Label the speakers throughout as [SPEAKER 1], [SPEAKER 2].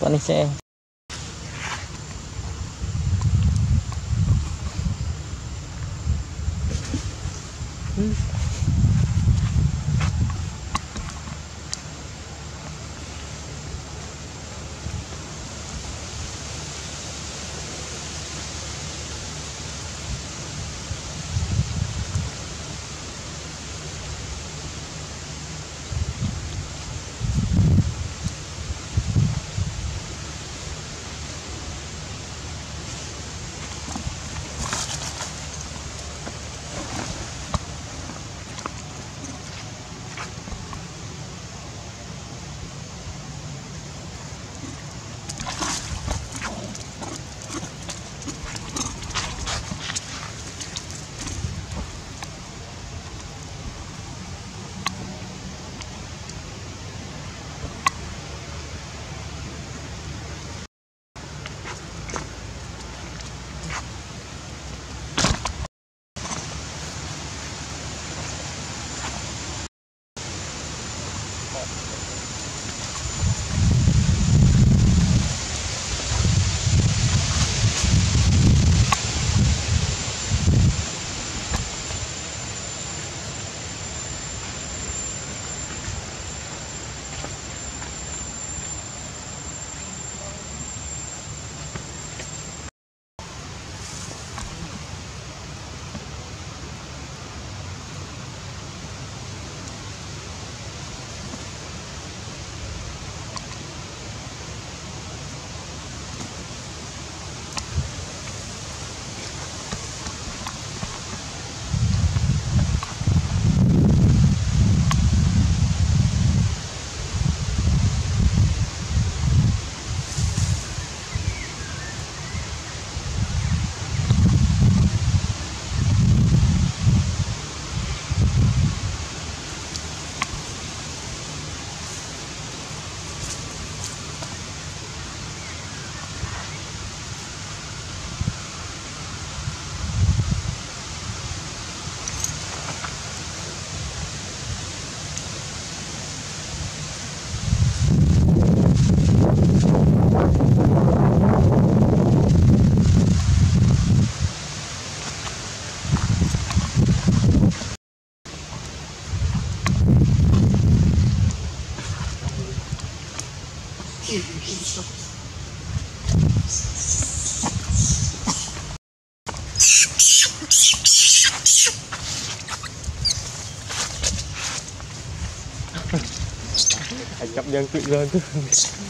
[SPEAKER 1] panis siya eh hmm. Chấp nhận tự rơi cứ À,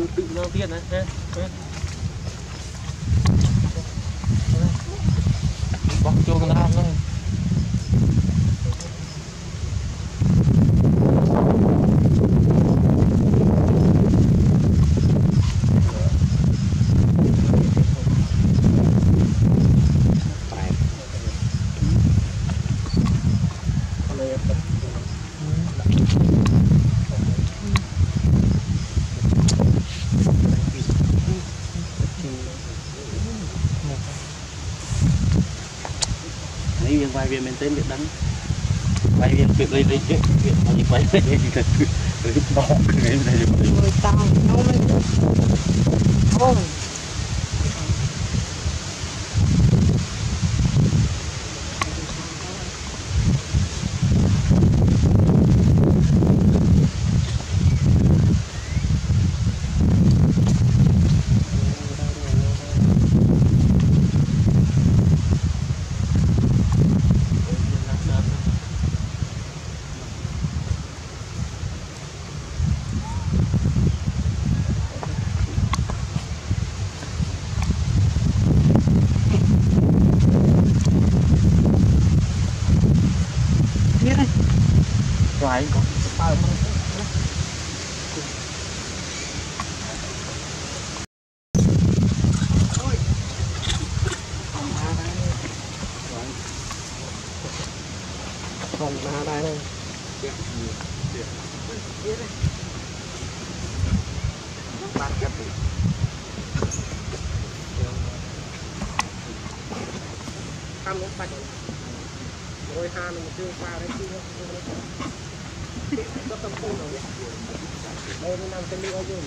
[SPEAKER 2] ទូទឹកនោះទៀតណាណាបោះចូលកណ្ដាលនោះ នេះយើងវាយវាមែនទេវាដឹងវាយវាពីលេខលេខទៀតវាមកនិយាយវាទៅបោកគ្នាតែយើងទៅ
[SPEAKER 1] តាមខ្ញុំអូយ
[SPEAKER 2] Còn là đây này. Thăm nó phải rồi hà nó chưa
[SPEAKER 3] qua đấy chưa có tâm tư rồi đây nó nằm trên đi ở dưới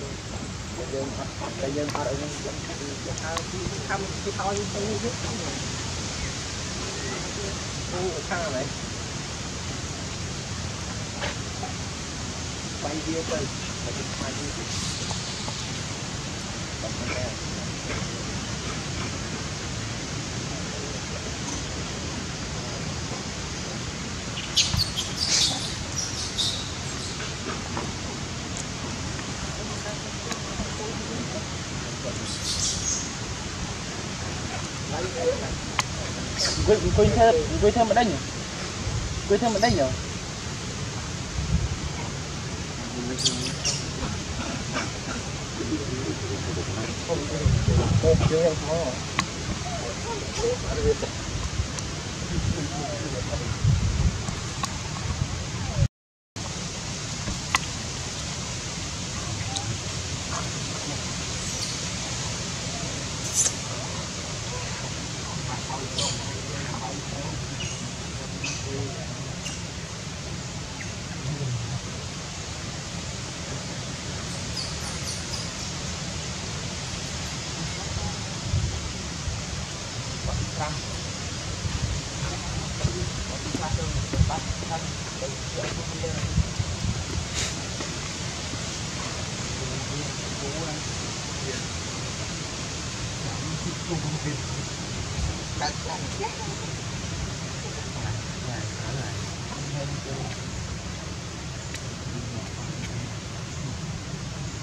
[SPEAKER 3] rồi dân tại dân ở đây thăm cái to
[SPEAKER 2] quên quên thêm quên thêm đây nhỉ? Quên thêm đây 어, 기억이 안 나. không không tin đặt làm chết này thở lại hơn chưa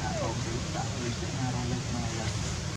[SPEAKER 2] à còn bị tạo người chết